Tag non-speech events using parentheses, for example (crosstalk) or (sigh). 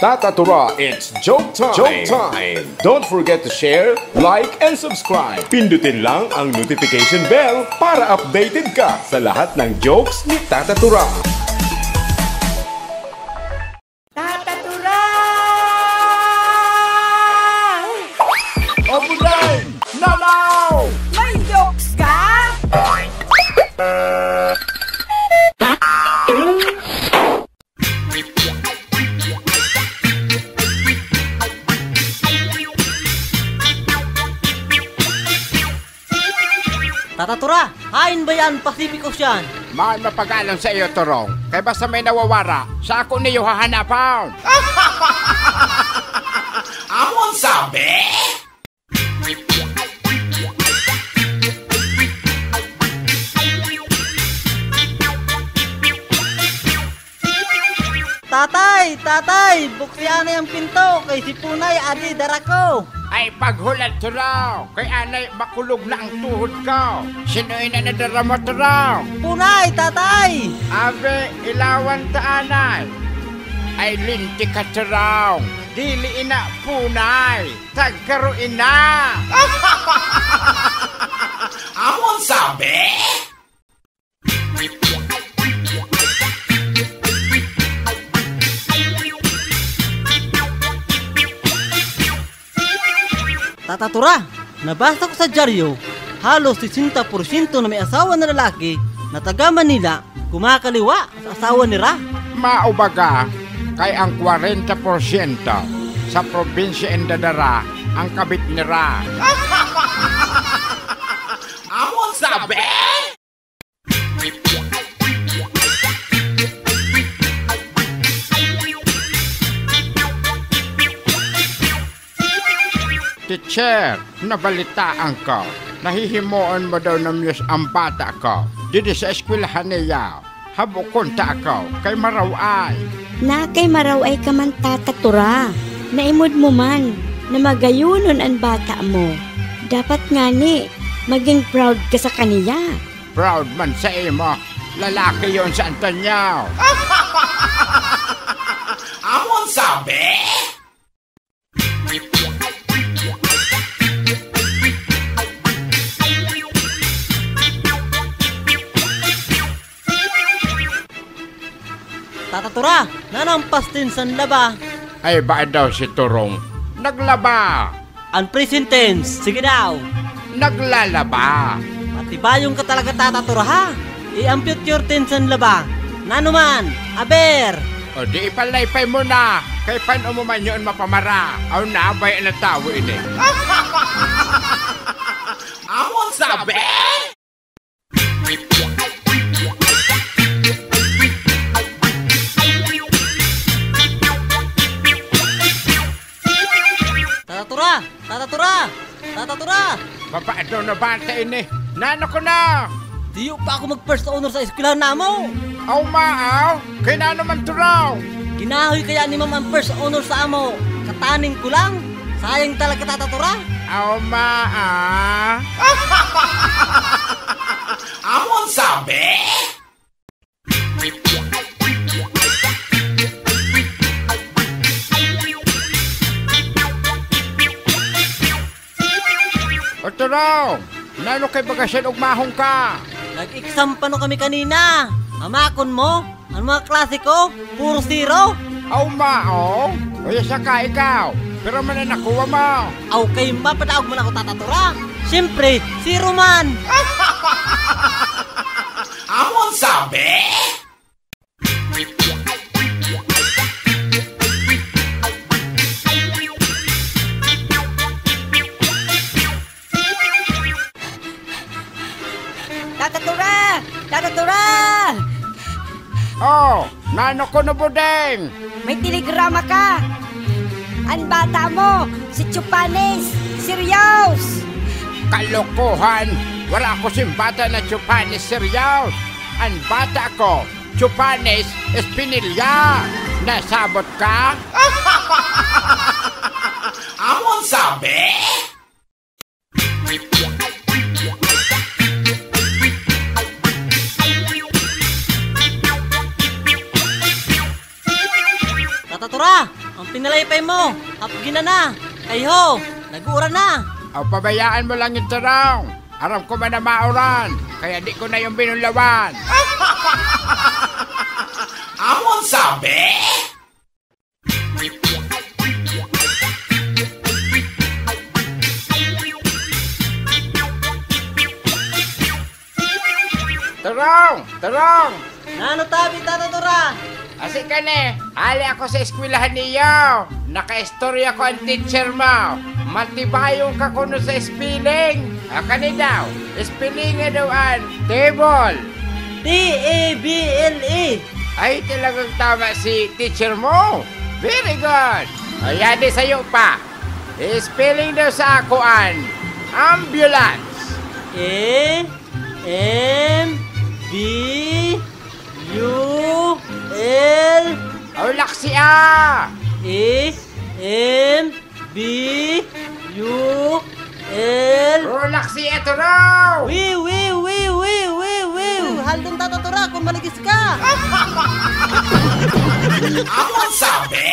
Tata Tura, it's joke time! Joke time! Don't forget to share, like, and subscribe. Pindutin lang ang notification bell para updated ka sa lahat ng jokes ni Tata Tura. Tatatura, hain ba yan? Pacific Ocean. May mapagalan sa iyo, Torong. Kaya basta may nawawara, sa ako niyo hahanapan. (laughs) Amon sabi? Tatay, tatay, buksyan na yung pinto kay si Punay Adi Darako. Ay paghulat, Torong. Kay anay makulog na ang tuhod ko. Sino'y na nadarama, Torong? Punay, tatay! Abe, ilawan taanay. Ay linti ka, Torong. Dili ina punay. Tagkaroin na. (laughs) Amon sabi? Tatatura, nabasa ko sa dyaryo, halos 60% na may asawa na lalaki na taga Manila kumakaliwa sa asawa ni Ra. Maubaga, kay ang 40% sa probinsya Indadara ang kabit ni Ra. (laughs) Teacher, nabalitaan ko. Nahihimoon mo daw ng muse ang bata ko. Dito sa eskwelahan niya. Habukon ta ako kay Maraw ay. Na kay maraw ay kaman tatatura. Naimod mo man na magayunon ang bata mo. Dapat nga ni, maging proud ka sa kaniya. Proud man sa imo. Lalaki yon sa Antonio. (laughs) Amon sabi? Tatatura, nanampas din sa laba. Ay ba daw si Turong? Naglaba. Ang present tense, sige daw. Naglalaba. Matibayong ka talaga tatatura ha. I-ang future tense ang laba. Nanuman, aber. O di ipalaypay mo na. Kay paano mo man yun mapamara? Aw na bay na tao ini. (laughs) Amon sabi? Papaano na bata ini? Nano ko na. Diyo pa ako mag first honor sa eskwelahan namo. Aw maaw. Kay na naman turaw. Ginahoy kaya ni ma'am ang first honor sa amo. Kataning ko lang. Sayang talaga tatatura. Aw maa. (laughs) Amon sabi? O turaw. Nano kay bagasyan og mahong ka? Nag-exam pa no kami kanina. Amakon mo, ang mga klase ko, puro zero. Aw mao. O yasa ka ikaw. Pero man na nakuha mo. Aw kay mapadaog mo na ako tatatura. Siyempre, zero man. (laughs) Amon sabi? Tatatura! Tatatura! Oh, nano ko na budeng. May telegrama ka! Ang bata mo, si Chupanes, Sirios! Kalokohan! Wala ko simbata na Chupanes Serios. Ang bata ko, Chupanes Espinilla. Nasabot ka? (laughs) Amon sabi? Pinalaypay mo, hapgin na na. Kayo, nag-uura na. O pabayaan mo lang ito raw. Aram ko man na mauran, kaya di ko na yung binulawan. Amon (laughs) sabi? Tarong! Tarong! Nano tabi tatatura? Asi ka ni, ali ako sa eskwelahan niyo. Naka-istorya ko ang teacher mo. Matibayong ka kuno sa spelling. Aka ni daw, spelling daw an table. T-A-B-L-E. Ay, talagang tama si teacher mo. Very good. Ayan di sa'yo pa. Spelling daw sa akuan. Ambulance. A Ah. A M B U L O laksi ito raw. Wi wi wi wi wi wi Haldong tatatura kung maligis ka (laughs) Amon sabi?